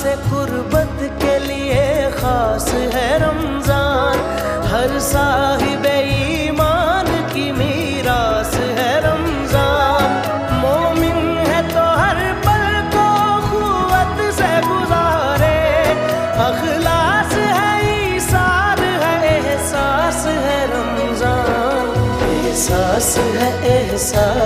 से गुर्बत के लिए खास है रमज़ान। हर साहिब ईमान की मीरास है रमज़ान। मोमिन है तो हर पल को कुवत से गुजारे। अखलास है ईसार है, एहसास है रमज़ान। एहसास है, एहसास।